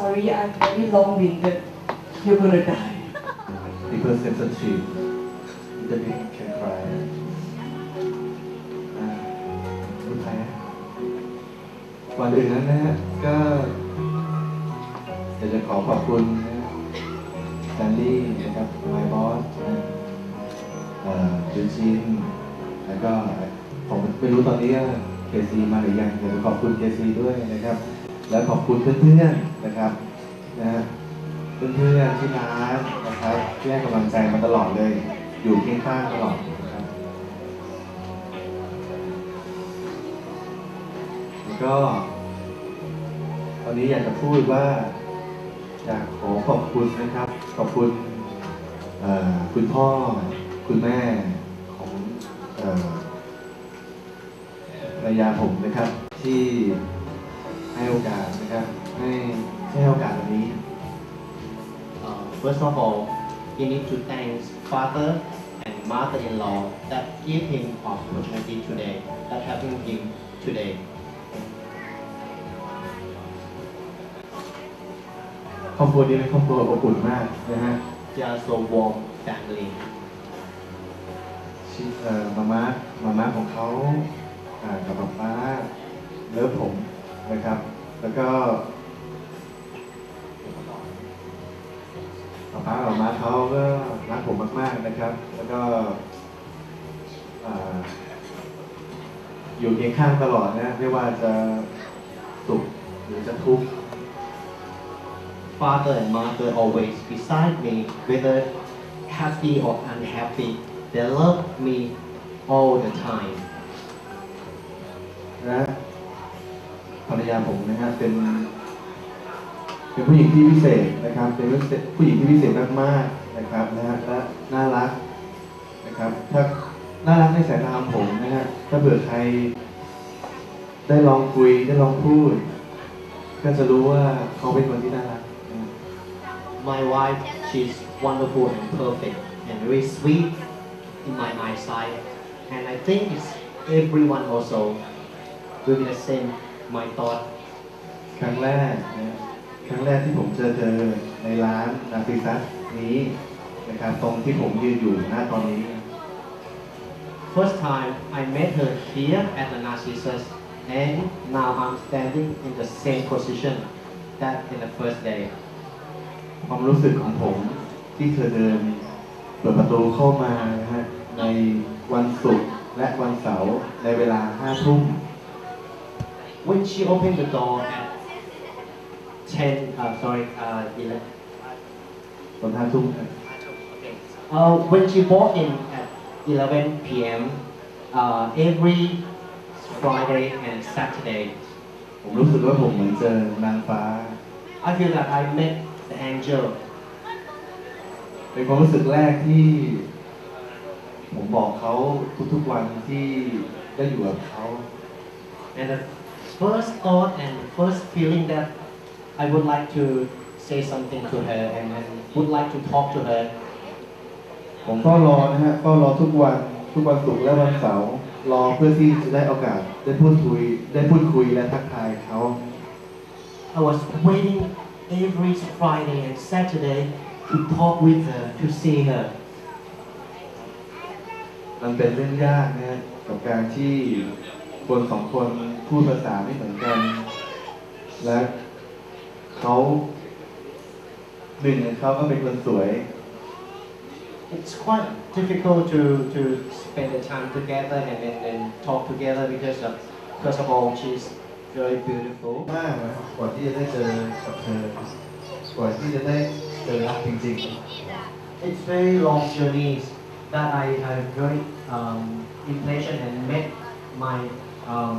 sorry I'm very long-winded you're gonna die people sensitive little bit can cry อ่าพูดไทยนะก่อนอื่นนั้นนะฮะก็อยากจะขอขอบคุณนะแซนดี้นะครับ my boss นะเอ่อจูจินแล้วก็ผมไม่รู้ตอนนี้เคซีมาหรือยังอยากจะขอบคุณเคซีด้วยนะครับ แล้วขอบคุณเพื่อนๆนะครับนะฮะเพื่อนๆที่ร้านนะครับที่ให้กำลังใจมาตลอดเลย อยู่เคียงข้างตลอดนะครับแล้วก็ตอนนี้อยากจะพูดว่าอยากขอขอบคุณนะครับ ขอบคุณคุณพ่อคุณแม่ของภรรยาผมนะครับที่ ให้โอกาสนะครับ ให้ให้โอกาสวันนี้ Uh, first of all, he need to thank father and mother-in-law that give him opportunity today, that helping him today. ครอบครัวนี้เป็นครอบครัวอบอุ่นมากนะฮะ They are so warm family. ชิเอ่อมาม่ามาม่าของเขาอ่ากับป๊าป๊าเลิฟผม นะครับ แล้วก็ป๊าป๊ากับมาม่าเขาก็รักผมมากๆนะครับ แล้วก็อ่าอยู่เคียงข้างตลอดนะ ไม่ว่าจะสุขหรือจะทุกข์ Father and mother always beside me, whether happy or unhappy. They love me all the time. และ ภรรยาผมนะฮะเป็น เป็นผู้หญิงที่พิเศษนะครับ เป็นผู้หญิงที่พิเศษมากๆนะครับนะฮะและน่ารักนะครับ ถ้าน่ารักในสายตาของผมนะฮะถ้าเผื่อใคร ได้ลองคุยได้ลองพูด ก็จะรู้ว่าเขาเป็นคนที่น่ารัก My wife, she's wonderful and perfect and very sweet in my eyesight. And I think it's everyone also will be the same, my thought. ครั้งแรกนะครั้งแรกที่ผมเจอเธอในร้านนาซิซัสนี้นะครับตรงที่ผมยืนอยู่หน้าตอนนี้ First time I met her here at the Narcissus and now I'm standing in the same position that in the first day. ความรู้สึกของผมที่เธอเดินเปิดประตูเข้ามานะฮะในวันศุกร์และวันเสาร์ในเวลาห้าทุ่ม When she opened the door at 10, uh, sorry, uh, 11, ตอนห้าทุ่มครับ Uh, when she walked in at 11 p.m. Uh, every Friday and Saturday, ผมรู้สึกว่าผมเหมือนเจอนางฟ้า I feel that I met the angel. เป็นความรู้สึกแรกที่ ผมบอกเขาทุกๆวันที่ได้อยู่กับเขา And the first thought and the first feeling that I would like to say something to her and, and would like to talk to her ผมก็รอนะฮะก็รอทุกวันทุกวันศุกร์และวันเสาร์รอเพื่อที่จะได้โอกาสได้พูดคุยได้พูดคุยและทักทายเขา I was waiting every Friday and Saturday to talk with her, to see her. มันเป็นเรื่องยากนะฮะกับการที่ คนสองคนพูดภาษาไม่เหมือนกัน และเขาหนึ่งในเขาก็เป็นคนสวย It's quite difficult to, to spend the time together and, and, and talk together because of, first of all, she's very beautiful. มากนะกว่าที่จะได้เจอกับเธอ กว่าที่จะได้เจอรักจริง It's very long journeys that I have very um, impatient and met my um,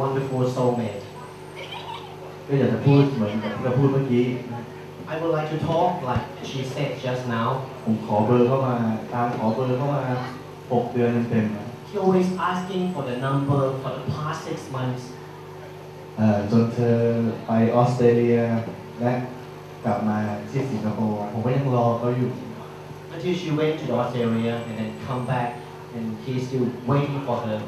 wonderful soulmate. ๆ ก็อยากจะพูดเหมือนกับที่เราพูดเมื่อกี้นะ I would like to talk like she said just now. ผมขอเบอร์เข้ามา ตามขอเบอร์เข้ามา 6 เดือนเต็มๆนะ She always asking for the number for the past six months. เอ่อจนเธอไปออสเตรเลีย และกลับมาที่สิงคโปร์ผมก็ยังรอเขาอยู่ Until she went to the Australia and then come back and he's still waiting for her.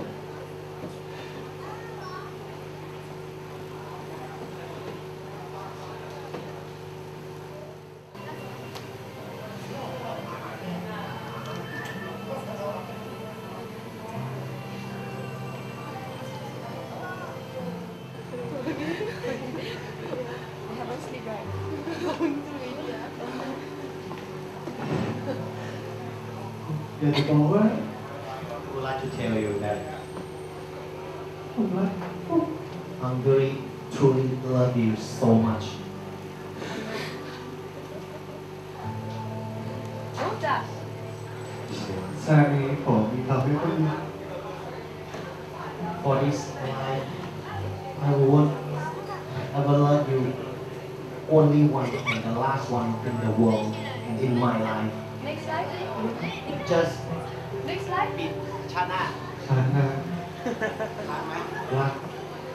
อยากจะบอกว่า I would like to tell you that ผมรัก I'm very truly love you so much. Juntas. ชาตินี้ผมมีคำให้คุณ For this life, I would I will love you only one and the last one in the world and in my life. Next slide. Just Next slide. ชาติหน้า ชาติหน้ารัก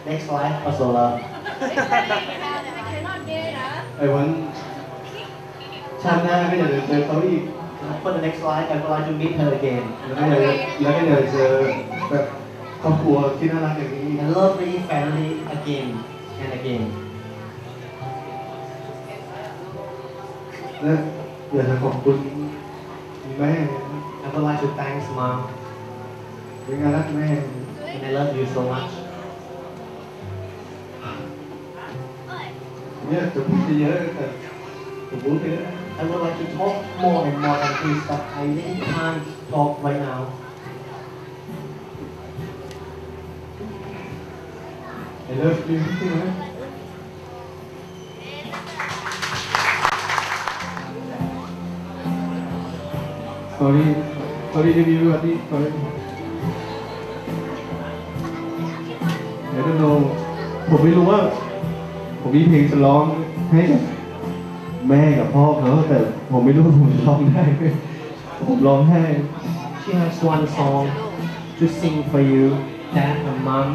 Next life also love. Next slide. We cannot get ah. ไอ้วันชาติหน้าก็อยากจะเจอเขาอีก For the next life, I would like to meet her again. แล้วก็อยากจะแล้วก็อยากจะเจอแบบครอบครัวที่น่ารักอย่างนี้ And lovely family again and again. และอยากจะขอบคุณ แม่ I would like to thank mom เป็นงานรักแม่ and I love you so much. เนี่ยจะพูดเยอะแต่ผมพูดเยอะ I would like to talk more and more than this, but I really can't talk right now. I love you ใช่ไหม sorry sorry everybody sorry I don't know ผมไม่รู้ว่า ผมมีเพลงจะร้องให้กับแม่กับพ่อเขาแต่ผมไม่รู้ว่าผมจะร้องได้ไหมผมร้องไห้ She has one song to sing for you, dad and mom